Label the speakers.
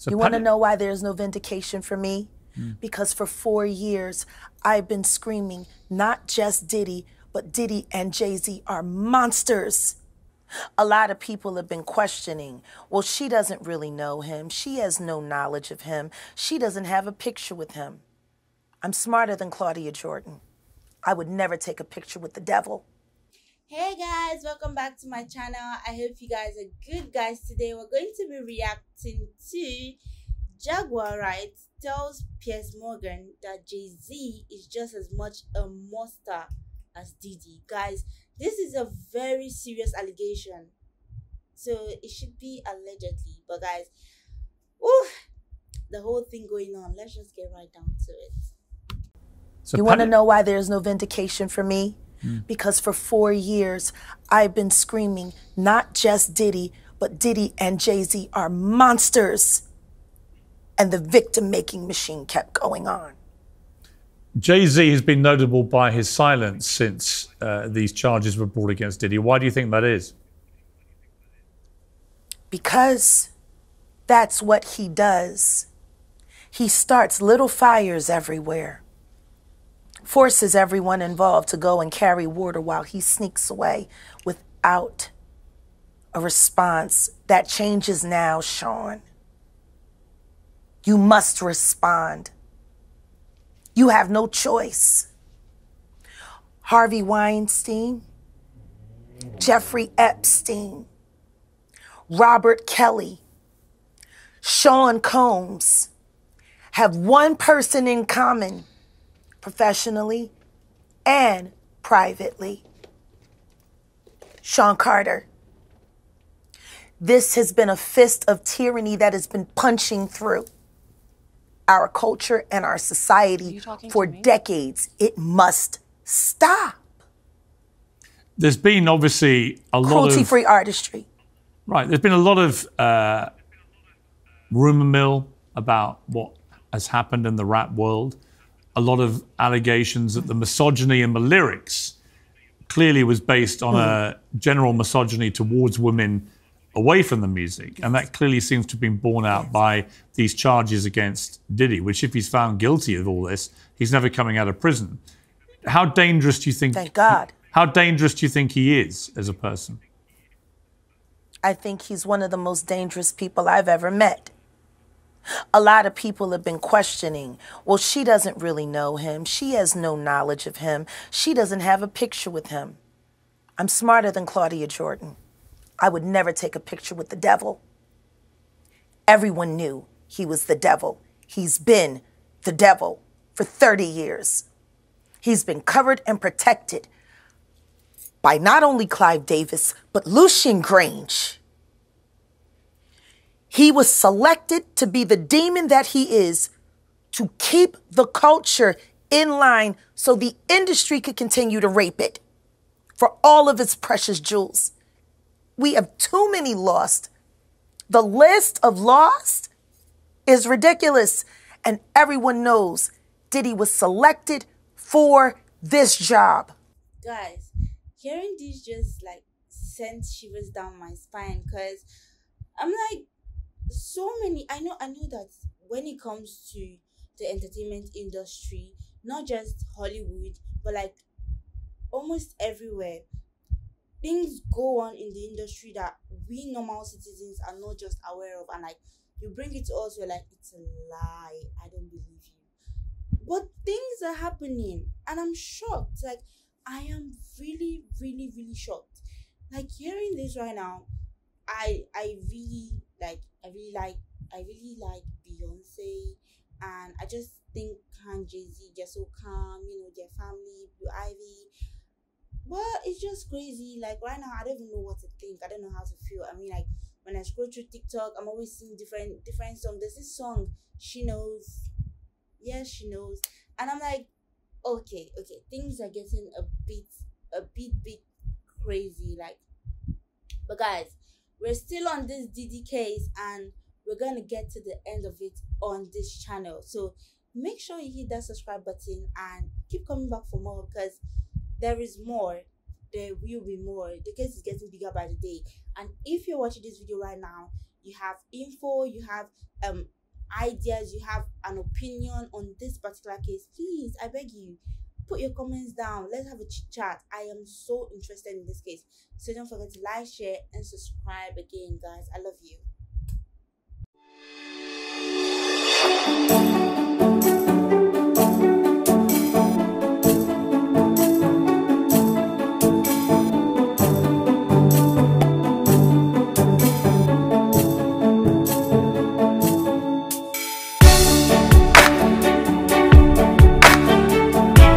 Speaker 1: So you want to know why there's no vindication for me? Mm. Because for four years, I've been screaming, not just Diddy, but Diddy and Jay Z are monsters. A lot of people have been questioning, well, she doesn't really know him. She has no knowledge of him. She doesn't have a picture with him. I'm smarter than Claudia Jordan. I would never take a picture with the devil.
Speaker 2: Hey guys, welcome back to my channel. I hope you guys are good guys. Today we're going to be reacting to Jaguar Wright tells Piers Morgan that Jay-Z is just as much a monster as Diddy. Guys, this is a very serious allegation. So it should be allegedly. But guys, ooh, the whole thing going on. Let's just get right down to it.
Speaker 1: So you want to know why there's no vindication for me? Mm. Because for four years, I've been screaming, not just Diddy, but Diddy and Jay Z are monsters. And the victim making machine kept going on.
Speaker 3: Jay Z has been notable by his silence since uh, these charges were brought against Diddy. Why do you think that is?
Speaker 1: Because that's what he does. He starts little fires everywhere forces everyone involved to go and carry water while he sneaks away without a response. That changes now, Sean. You must respond. You have no choice. Harvey Weinstein, Jeffrey Epstein, Robert Kelly, Sean Combs have one person in common professionally and privately. Sean Carter. This has been a fist of tyranny that has been punching through our culture and our society for decades. It must stop.
Speaker 3: There's been obviously a lot
Speaker 1: of cruelty free artistry.
Speaker 3: Right. There's been a lot of uh, rumor mill about what has happened in the rap world a lot of allegations that the misogyny in the lyrics clearly was based on a hmm. general misogyny towards women away from the music. And that clearly seems to have been borne out by these charges against Diddy, which, if he's found guilty of all this, he's never coming out of prison. How dangerous do you think?
Speaker 1: Thank God.
Speaker 3: How dangerous do you think he is as a person?
Speaker 1: I think he's one of the most dangerous people I've ever met. A lot of people have been questioning, well, she doesn't really know him. She has no knowledge of him. She doesn't have a picture with him. I'm smarter than Claudia Jordan. I would never take a picture with the devil. Everyone knew he was the devil. He's been the devil for 30 years. He's been covered and protected by not only Clive Davis, but Lucian Grainge. He was selected to be the demon that he is to keep the culture in line so the industry could continue to rape it for all of its precious jewels. We have too many lost. The list of lost is ridiculous. And everyone knows Diddy was selected for this job.
Speaker 2: Guys, hearing this just like sent shivers down my spine because I'm like, so many i know i know that when it comes to the entertainment industry not just hollywood but like almost everywhere things go on in the industry that we normal citizens are not just aware of and like you bring it to us we're like it's a lie. I don't believe you. But things are happening and i'm shocked. Like i am really really really shocked. Like hearing this right now i i really like I really like I really like Beyonce and I just think can Jay Z just so calm, you know, their family, Blue Ivy. But it's just crazy. Like right now I don't even know what to think. I don't know how to feel. I mean like when I scroll through TikTok, I'm always seeing different different songs. There's this song, She Knows. Yes, she knows. And I'm like, okay, okay, things are getting a bit a bit bit crazy. Like but guys, we're still on this Diddy case and we're to get to the end of it on this channel. So make sure you hit that subscribe button and keep coming back for more because there is more. There will be more. The case is getting bigger by the day. And if you're watching this video right now, you have info, you have um ideas, you have an opinion on this particular case, please, I beg you, put your comments down. Let's have a chit chat. I am so interested in this case. So don't forget to like, share, and subscribe again, guys. I love you.